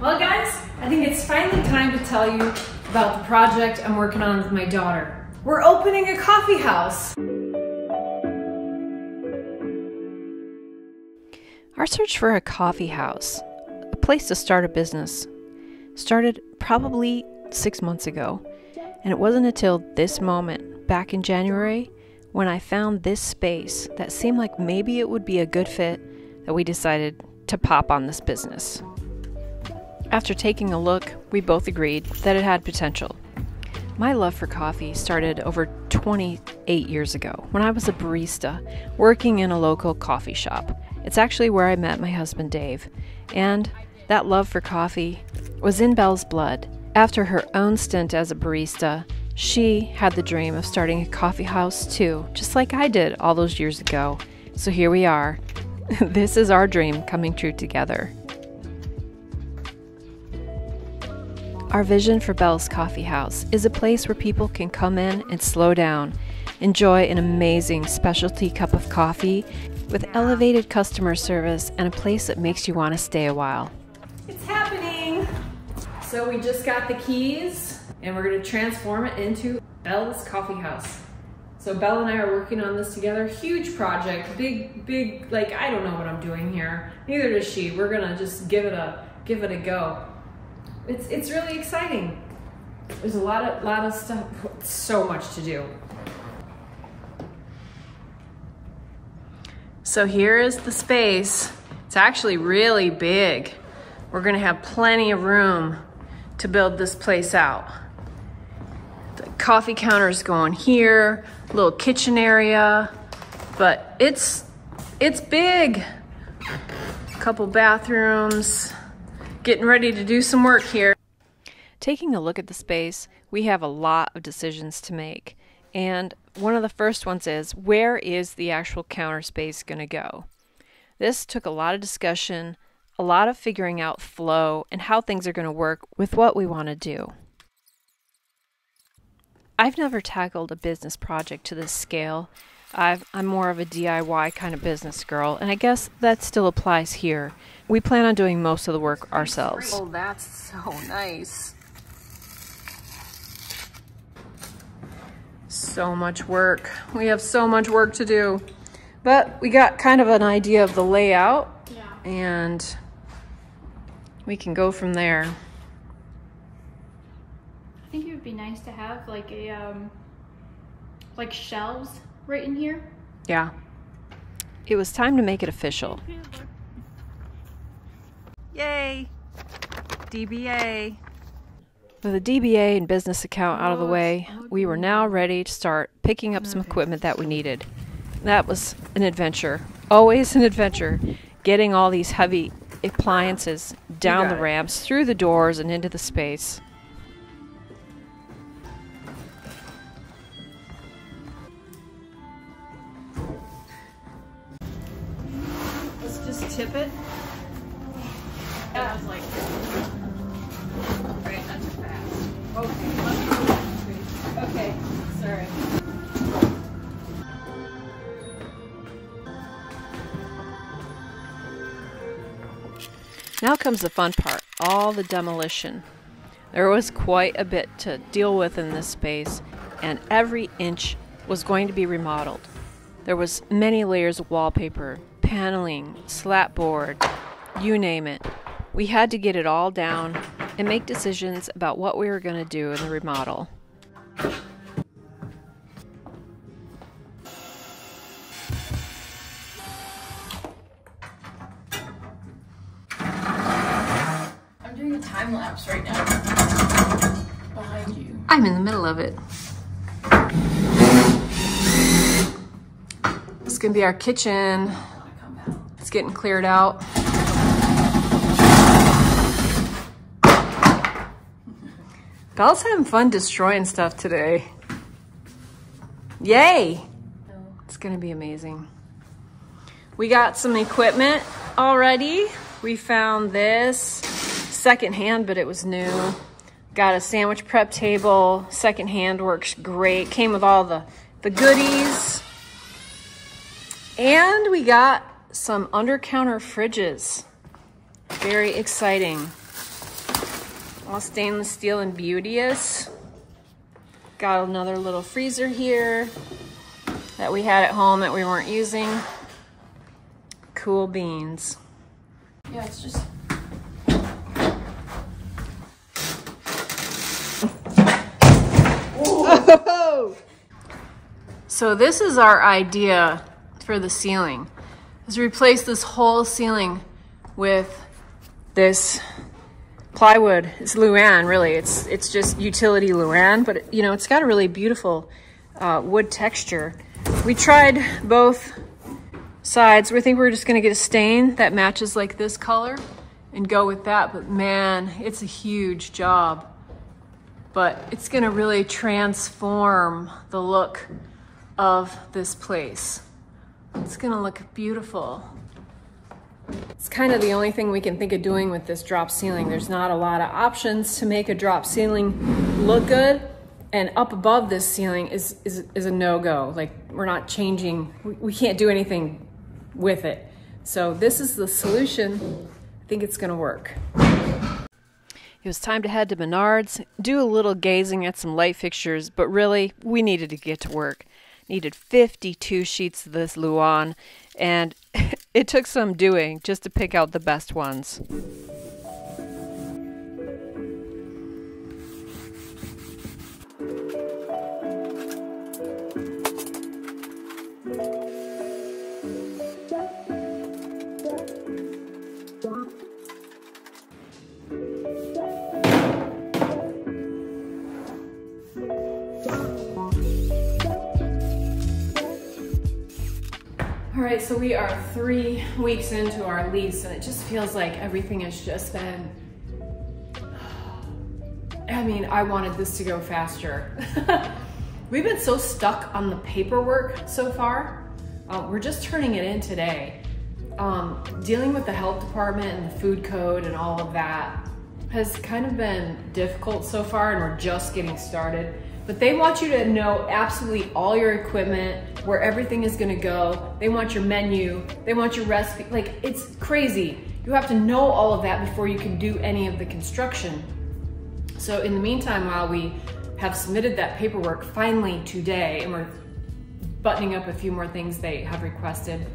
Well, guys, I think it's finally time to tell you about the project I'm working on with my daughter. We're opening a coffee house. Our search for a coffee house, a place to start a business, started probably six months ago. And it wasn't until this moment, back in January, when I found this space that seemed like maybe it would be a good fit that we decided to pop on this business. After taking a look, we both agreed that it had potential. My love for coffee started over 28 years ago when I was a barista working in a local coffee shop. It's actually where I met my husband Dave. And that love for coffee was in Belle's blood. After her own stint as a barista, she had the dream of starting a coffee house too, just like I did all those years ago. So here we are. this is our dream coming true together. Our vision for Belle's Coffee House is a place where people can come in and slow down, enjoy an amazing specialty cup of coffee, with elevated customer service and a place that makes you want to stay a while. It's happening! So we just got the keys and we're gonna transform it into Belle's Coffee House. So Belle and I are working on this together. Huge project, big, big, like, I don't know what I'm doing here. Neither does she. We're gonna just give it a, give it a go. It's, it's really exciting. There's a lot of, lot of stuff, so much to do. So here is the space. It's actually really big. We're gonna have plenty of room to build this place out. The coffee counter is going here, little kitchen area, but it's it's big. A couple bathrooms, getting ready to do some work here. Taking a look at the space, we have a lot of decisions to make. And one of the first ones is where is the actual counter space going to go? This took a lot of discussion, a lot of figuring out flow, and how things are going to work with what we want to do. I've never tackled a business project to this scale. I am more of a DIY kind of business girl, and I guess that still applies here. We plan on doing most of the work ourselves. Oh, that's so nice. So much work. We have so much work to do. But we got kind of an idea of the layout. Yeah. And we can go from there. I think it would be nice to have like a, um, like shelves right in here. Yeah. It was time to make it official. Yay! DBA. With a DBA and business account out of the oh, way, we were now ready to start picking up some equipment that we needed. That was an adventure. Always an adventure. Getting all these heavy appliances down the ramps, through the doors, and into the space. Now comes the fun part, all the demolition. There was quite a bit to deal with in this space, and every inch was going to be remodeled. There was many layers of wallpaper, paneling, slat board, you name it. We had to get it all down and make decisions about what we were going to do in the remodel. Is gonna be our kitchen. It's getting cleared out. Belle's having fun destroying stuff today. Yay! It's gonna be amazing. We got some equipment already. We found this secondhand, but it was new. Got a sandwich prep table. Secondhand works great. Came with all the, the goodies. And we got some under counter fridges. Very exciting. All stainless steel and beauteous. Got another little freezer here that we had at home that we weren't using. Cool beans. Yeah, it's just So this is our idea for the ceiling. Is replace this whole ceiling with this plywood. It's Luan, really. It's it's just utility Luan, but you know it's got a really beautiful uh, wood texture. We tried both sides. We think we're just gonna get a stain that matches like this color and go with that. But man, it's a huge job. But it's gonna really transform the look of this place. It's gonna look beautiful. It's kind of the only thing we can think of doing with this drop ceiling. There's not a lot of options to make a drop ceiling look good. And up above this ceiling is, is, is a no-go. Like we're not changing, we, we can't do anything with it. So this is the solution. I think it's gonna work. It was time to head to Menards, do a little gazing at some light fixtures, but really, we needed to get to work. Needed 52 sheets of this Luan, and it took some doing just to pick out the best ones. Right, so we are three weeks into our lease and it just feels like everything has just been, I mean, I wanted this to go faster. We've been so stuck on the paperwork so far. Uh, we're just turning it in today. Um, dealing with the health department and the food code and all of that has kind of been difficult so far and we're just getting started. But they want you to know absolutely all your equipment, where everything is gonna go. They want your menu, they want your recipe. Like, it's crazy. You have to know all of that before you can do any of the construction. So in the meantime, while we have submitted that paperwork finally today, and we're buttoning up a few more things they have requested,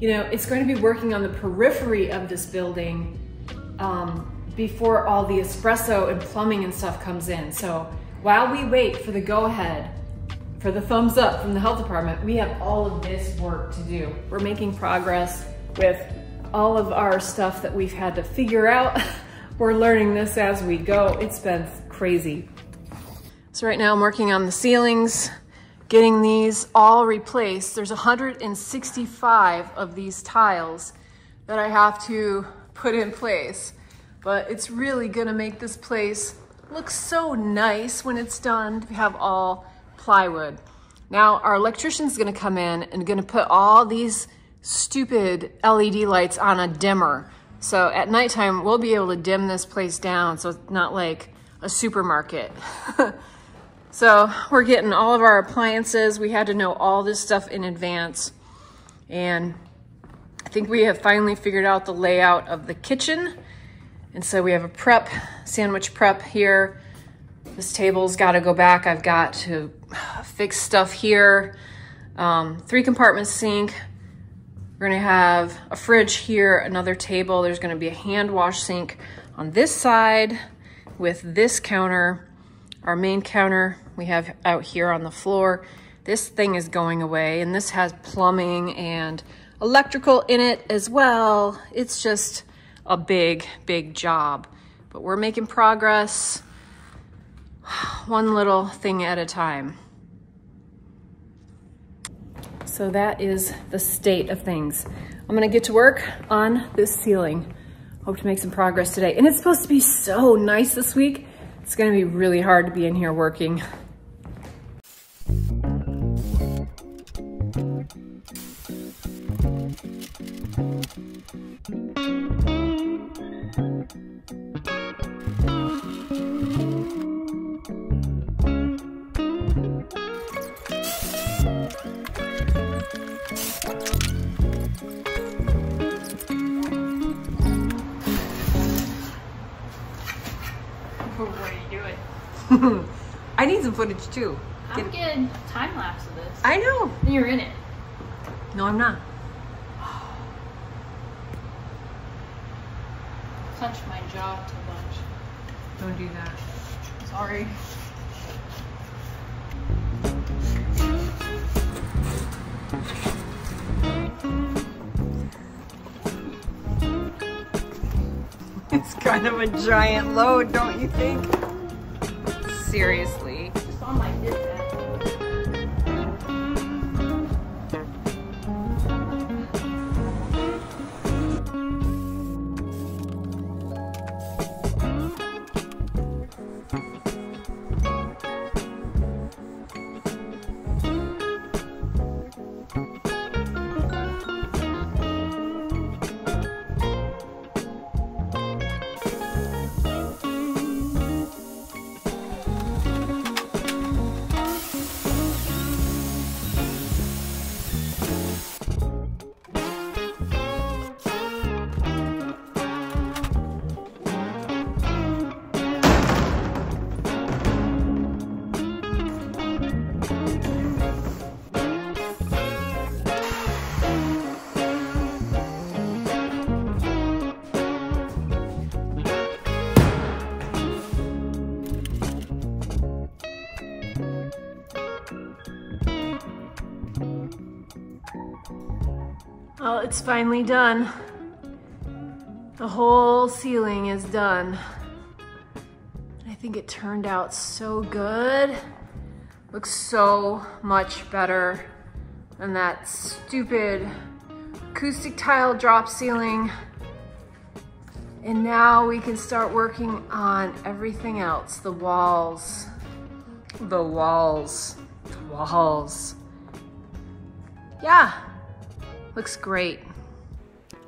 you know, it's going to be working on the periphery of this building um, before all the espresso and plumbing and stuff comes in. So while we wait for the go ahead, for the thumbs up from the health department, we have all of this work to do. We're making progress with all of our stuff that we've had to figure out. We're learning this as we go. It's been crazy. So right now I'm working on the ceilings, getting these all replaced. There's 165 of these tiles that I have to put in place, but it's really gonna make this place look so nice when it's done to have all plywood. Now our electrician's gonna come in and gonna put all these stupid LED lights on a dimmer. So at nighttime, we'll be able to dim this place down so it's not like a supermarket. so we're getting all of our appliances. We had to know all this stuff in advance. And I think we have finally figured out the layout of the kitchen. And so we have a prep, sandwich prep here. This table's gotta go back. I've got to fix stuff here. Um, three compartment sink. We're gonna have a fridge here, another table. There's gonna be a hand wash sink on this side with this counter. Our main counter we have out here on the floor. This thing is going away and this has plumbing and electrical in it as well. It's just, a big, big job. But we're making progress one little thing at a time. So that is the state of things. I'm gonna get to work on this ceiling. Hope to make some progress today. And it's supposed to be so nice this week. It's gonna be really hard to be in here working. I need some footage too. I'm getting time lapse of this. I know. And you're in it. No, I'm not. Clench my jaw too much. Don't do that. Sorry. It's kind of a giant load, don't you think? Seriously. Well, it's finally done. The whole ceiling is done. I think it turned out so good. Looks so much better than that stupid acoustic tile drop ceiling. And now we can start working on everything else. The walls, the walls, the walls. Yeah, looks great.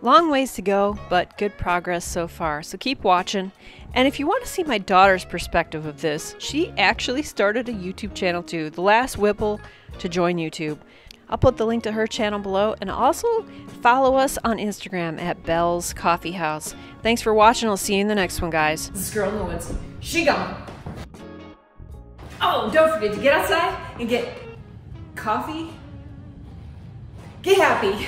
Long ways to go, but good progress so far. So keep watching. And if you want to see my daughter's perspective of this, she actually started a YouTube channel too, the last Whipple to join YouTube. I'll put the link to her channel below and also follow us on Instagram at Belle's Coffee House. Thanks for watching. I'll see you in the next one, guys. This girl in the woods, she gone. Oh, don't forget to get outside and get coffee. Get happy.